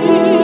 me.